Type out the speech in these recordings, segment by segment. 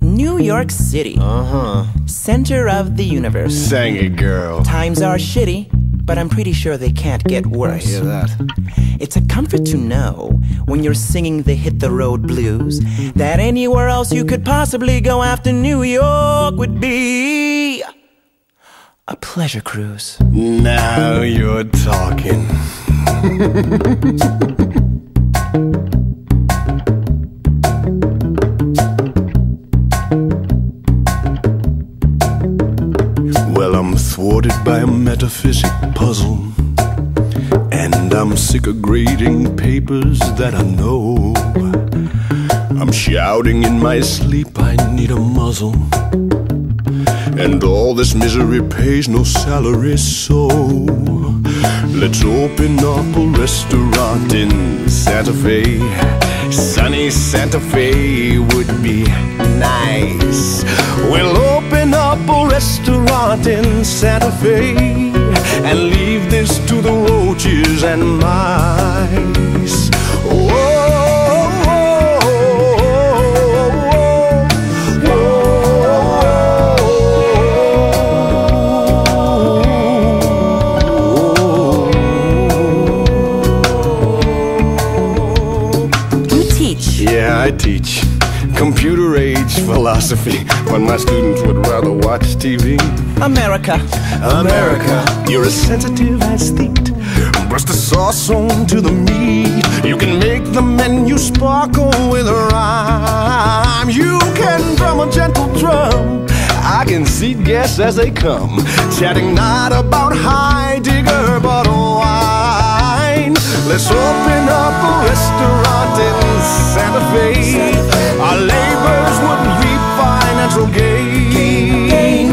New York City, Uh huh. center of the universe. Sang it, girl. Times are shitty, but I'm pretty sure they can't get worse. I hear that. It's a comfort to know when you're singing the hit the road blues that anywhere else you could possibly go after New York would be a pleasure cruise. Now you're talking. well, I'm thwarted by a metaphysic puzzle. And I'm sick of grading papers that I know. I'm shouting in my sleep, I need a muzzle. And all this misery pays no salary, so let's open up a restaurant in Santa Fe. Sunny Santa Fe would be nice. We'll open up a restaurant in Santa Fe and leave this to the roaches and mice. Teach computer age philosophy, but my students would rather watch TV. America. America, you're as sensitive as theat. Brush the sauce onto the meat. You can make the menu sparkle with a rhyme. You can drum a gentle drum. I can seat guests as they come, chatting not about Heidegger but wine. Let's open up a restaurant Santa Fe. Our labors would reap financial gain.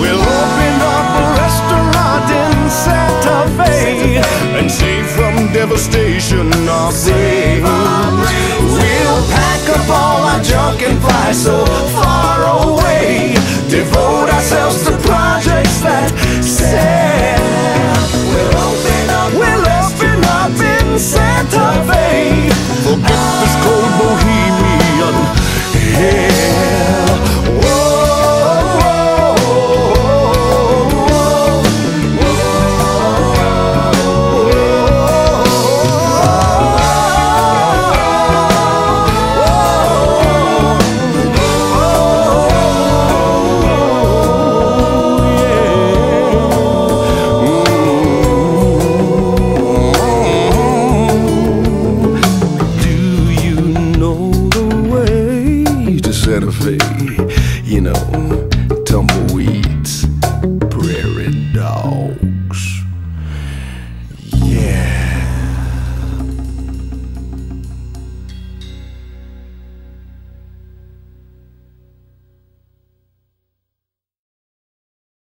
We'll open up a restaurant in Santa Fe and save from devastation our brains. We'll pack up all our junk and fly so far Santa Fe? You know, tumbleweeds